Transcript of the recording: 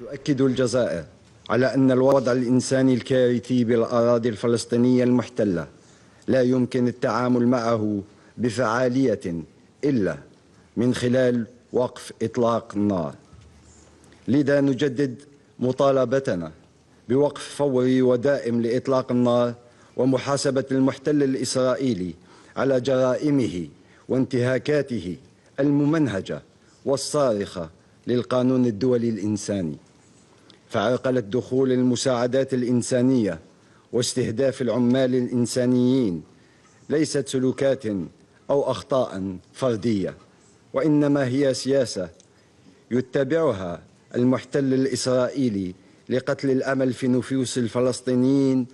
تؤكد الجزائر على أن الوضع الإنساني الكارثي بالأراضي الفلسطينية المحتلة لا يمكن التعامل معه بفعالية إلا من خلال وقف إطلاق النار. لذا نجدد مطالبتنا بوقف فوري ودائم لإطلاق النار ومحاسبة المحتل الإسرائيلي على جرائمه وانتهاكاته الممنهجة والصارخة للقانون الدولي الإنساني. فعرقلة دخول المساعدات الإنسانية واستهداف العمال الإنسانيين ليست سلوكات أو أخطاء فردية وإنما هي سياسة يتبعها المحتل الإسرائيلي لقتل الأمل في نفوس الفلسطينيين